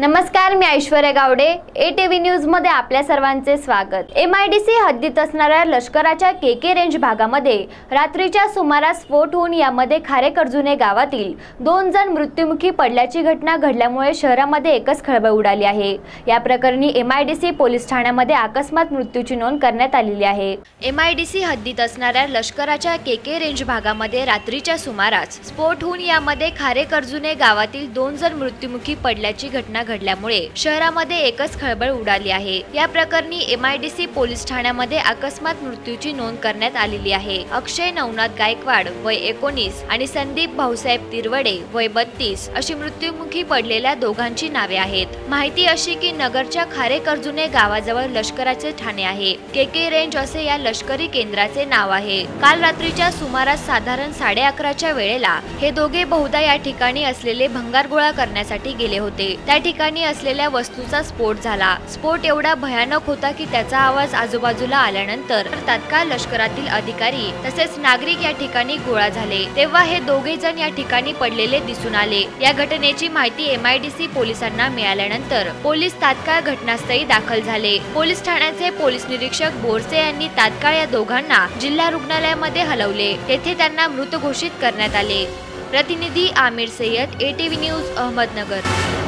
नमस्कार मी Aishwarya Gawade. A T V न्यूजमध्ये आपल्या सर्वांचे स्वागत. एम आय डी सी हद्दीत असणाऱ्या लष्कराच्या के के रेंज भागामध्ये रात्रीच्या सुमारास स्फोट होऊन यामध्ये खारेकर्जुने गावातील दोन जण मृत्युमुखी पडल्याची घटना घडल्यामुळे शहरामध्ये एकच खळबळ उडाली आहे. या प्रकरणी M I D C police ठाण्यामध्ये अकस्मात मृत्यूची नोंद करण्यात आलेली आहे. एम आय डी सी हद्दीत असणाऱ्या लष्कराच्या के के रेंज भागामध्ये रात्रीच्या सुमारास स्फोट होऊन यामध्ये खारेकर्जुने गावातील दोन जण मृत्युमुखी पडल्याची घटना घडल्यामुळे शहरामध्ये एकच खळबळ उडाली आहे. या प्रकरणी M I D C police ठाण्यामध्ये अकस्मात मृत्यूची नोंद करण्यात आलेली आहे. अक्षय नवनाथ गायकवाड वय एकोणीस आणि संदीप भाऊसाहेब तिरवडे वय बत्तीस अशी मृत्युमुखी पडलेल्या दोघांची नावे आहेत. माहिती अशी की नगरच्या खारेकर्जुने गावाजवळ लष्कराचे ठाणे आहे. के के रेंज असे या लष्करी केंद्राचे नाव आहे. काल रात्रीच्या सुमारास साधारण साडे अकराच्या वेळेला हे दोघे बहुधा या ठिकाणी असलेले भंगार गोळा करण्यासाठी गेले होते. त्या ठिकाणी असलेल्या वस्तूचा स्फोट झाला. स्फोट एवढा भयानक होता की त्याचा आवाज आजूबाजूला आल्यानंतर तात्काळ लष्करातील अधिकारी तसेच नागरिक या ठिकाणी गोळा झाले. तेव्हा हे दोघे जण या ठिकाणी पडलेले दिसून आले. या घटनेची माहिती एमआयडीसी पोलिसांना मिळाल्यानंतर पोलीस तात्काळ घटनास्थळी दाखल झाले. पोलीस ठाण्याचे पोलीस निरीक्षक बोरसे यांनी तात्काळ या दोघांना जिल्हा रुग्णालयामध्ये हलवले. तेथे त्यांना मृत घोषित करण्यात आले. प्रतिनिधी आमिर सय्यद एटीव्ही न्यूज अहमदनगर.